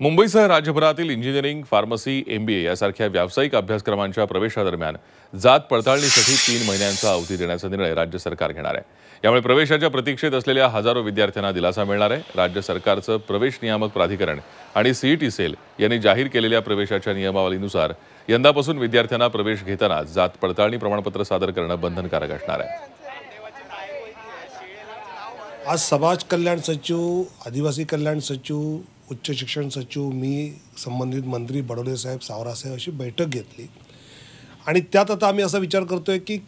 मुंबईसह राज्यभरातील engineering pharmacy MBA यासारख्या व्यावसायिक अभ्यासक्रमांच्या प्रवेशादरम्यान जात पडताळणीसाठी तीन महिन्यांचा अवधी देण्याचा निर्णय राज्य सरकार घेणार आहे. यामुळे प्रवेशाच्या प्रतीक्षेत असलेल्या हजारो विद्यार्थ्यांना दिलासा मिळणार आहे. राज्य सरकारचं प्रवेश नियामक प्राधिकरण आणि सीईटी सेल यांनी जाहीर केलेल्या प्रवेशाच्या नियमावलीनुसार यंदापासून विद्यार्थ्यांना प्रवेश घेताना जात पडताळणी प्रमाणपत्र सादर करणं बंधनकारक असणार आहे. आज समाज कल्याण सचिव आदिवासी कल्याण सचिव उच्च शिक्षण सचिव मी संबंधित मंत्री बडोले साहेब सावरासाहेब अशी बैठक घेतली. आणि त्यात आता आम्ही असा विचार करतो आहे की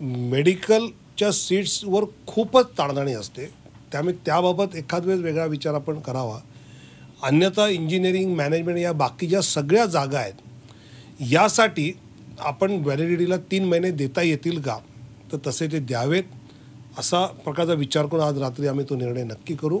मेडिकलच्या सीट्सवर खूपच ताणदाणी असते. त्यामुळे त्याबाबत एखाद वेळेस वेगळा विचार आपण करावा. अन्यथा इंजिनिअरिंग मॅनेजमेंट या बाकीच्या सगळ्या जागा आहेत. यासाठी आपण व्हॅलिडिटीला तीन महिने देता येतील का? तर तसे ते द्यावेत. असा प्रकारचा विचार करून आज रात्री आम्ही तो निर्णय नक्की करू.